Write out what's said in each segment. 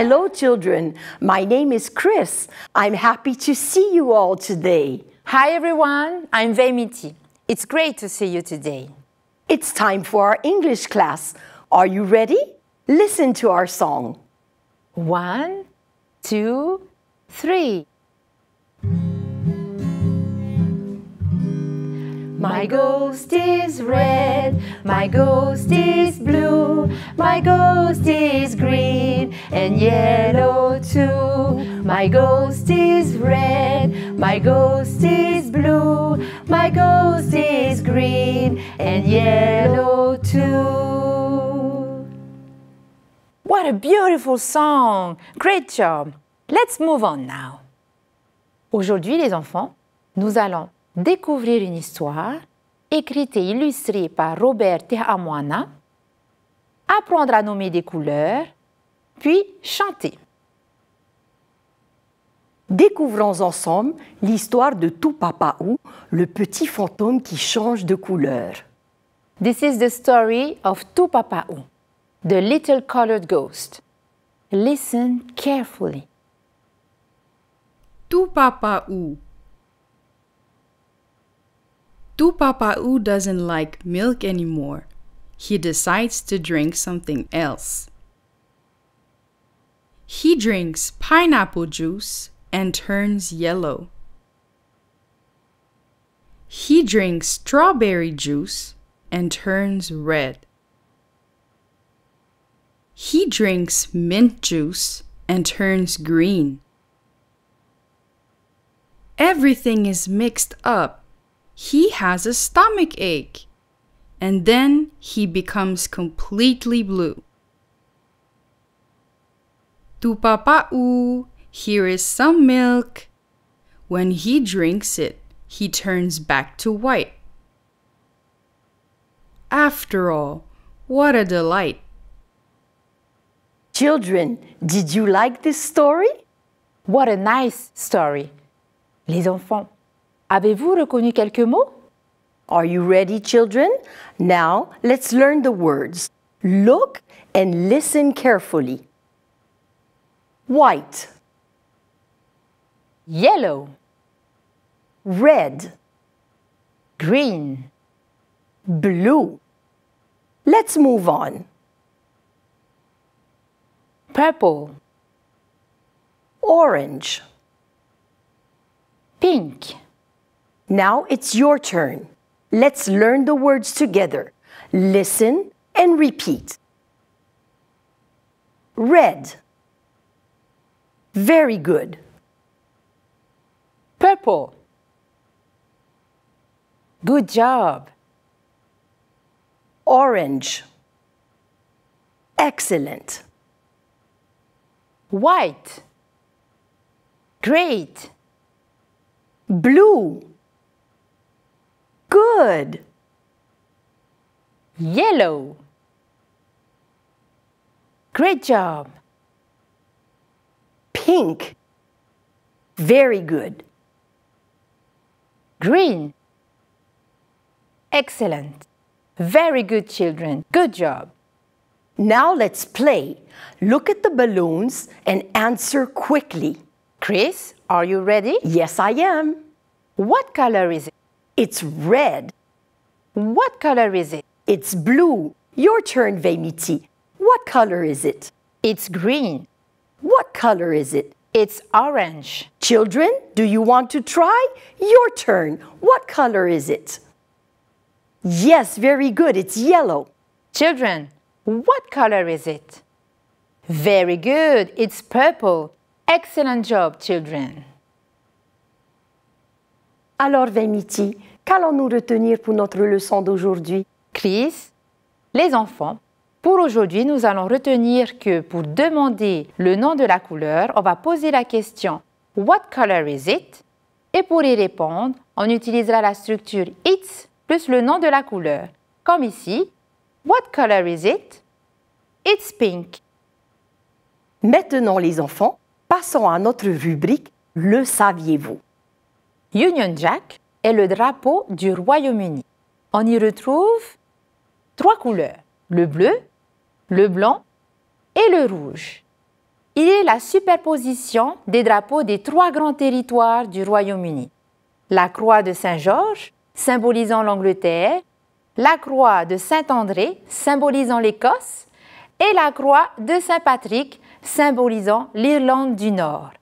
Hello, children. My name is Chris. I'm happy to see you all today. Hi everyone, I'm Vaimiti. It's great to see you today. It's time for our English class. Are you ready? Listen to our song. One, two, three. My ghost is red, my ghost is blue, my ghost is green and yellow too. My ghost is red, my ghost is blue, my ghost is green and yellow too. What a beautiful song! Great job! Let's move on now. Aujourd'hui, les enfants, nous allons découvrir une histoire écrite et illustrée par Robert Tehamwana, apprendre à nommer des couleurs, puis chanter. Découvrons ensemble l'histoire de Tupapaou, le petit fantôme qui change de couleur. This is the story of Tupapa'u, the little colored ghost. Listen carefully. Tupapa'u. Tupapa'u doesn't like milk anymore. He decides to drink something else. He drinks pineapple juice and turns yellow. He drinks strawberry juice and turns red. He drinks mint juice and turns green. Everything is mixed up. He has a stomach ache. And then he becomes completely blue. Tupapa'u, here is some milk. When he drinks it, he turns back to white. After all, what a delight! Children, did you like this story? What a nice story. Les enfants, avez-vous reconnu quelques mots? Are you ready, children? Now let's learn the words. Look and listen carefully. White, Yellow, red, green, blue. Let's move on. purple, Orange. pink, Now it's your turn. Let's learn the words together. Listen and repeat. Red. Very good. purple. Good job. Orange. Excellent. White. Great. Blue. Good. Yellow. Great job. Pink. Very good. Green. Excellent. Very good, children. Good job. Now let's play. Look at the balloons and answer quickly. Chris, are you ready? Yes, I am. What color is it? It's red. What color is it? It's blue. Your turn, Vaimiti. What color is it? It's green. What color is it? It's orange. Children, do you want to try? Your turn. What color is it? Yes, very good. It's yellow. Children, what color is it? Very good. It's purple. Excellent job, children. Alors, Vaimiti, qu'allons-nous retenir pour notre leçon d'aujourd'hui? Chris, les enfants, pour aujourd'hui, nous allons retenir que pour demander le nom de la couleur, on va poser la question What color is it? Et pour y répondre, on utilisera la structure it's plus le nom de la couleur. Comme ici, What color is it? It's pink. Maintenant, les enfants, passons à notre rubrique Le saviez-vous? Union Jack est le drapeau du Royaume-Uni. On y retrouve trois couleurs, le bleu, le blanc et le rouge. il est la superposition des drapeaux des trois grands territoires du Royaume-Uni. La croix de Saint-Georges, symbolisant l'Angleterre, la croix de Saint-André, symbolisant l'Écosse, et la croix de Saint-Patrick, symbolisant l'Irlande du Nord.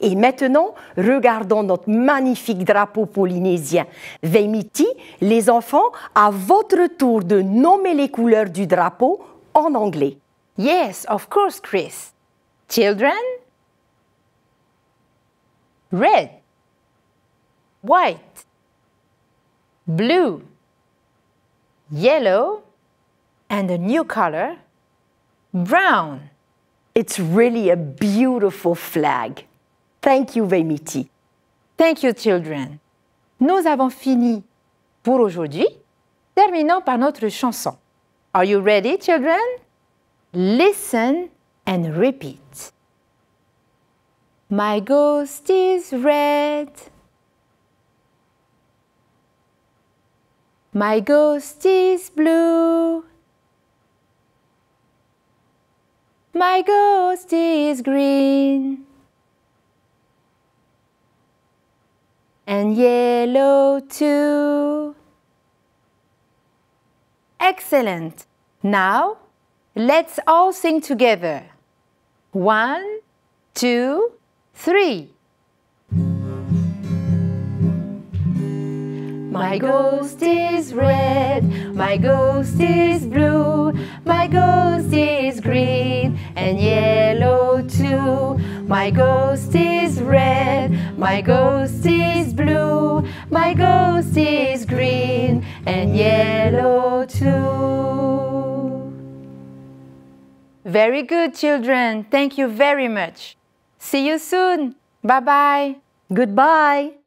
Et maintenant, regardons notre magnifique drapeau polynésien. Veimiti, les enfants, à votre tour de nommer les couleurs du drapeau en anglais. Yes, of course, Chris. Children, red, white, blue, yellow, and a new color, brown. It's really a beautiful flag. Thank you, Vaimiti. Thank you, children. Nous avons fini pour aujourd'hui. Terminons par notre chanson. Are you ready, children? Listen and repeat. My ghost is red. My ghost is blue. My ghost is green. And yellow too. Excellent. Now, let's all sing together. One, two, three. My ghost is red, my ghost is blue, my ghost is green and yellow too. My ghost is red, my ghost is is green and yellow too. Very good, children. Thank you very much. See you soon. Bye bye. Goodbye.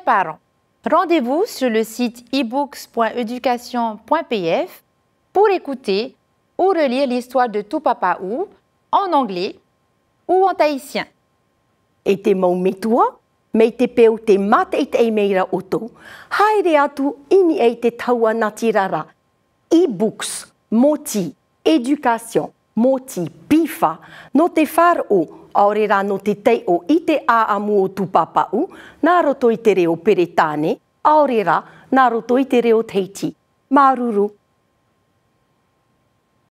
Parents, rendez-vous sur le site ebooks.education.pf pour écouter ou relire l'histoire de Tout Papa Ou en anglais ou en tahitien. E te mau me tua, me te peo te mate i te eimeira oto. Ini e te taua natirara. E-books, moti, education, moti, pifa, no te whāro aore rā no te tei o i te a o tupapau, u, nā roto i te reo peretāne, aorera nā roto i te reo teiti. Māruru.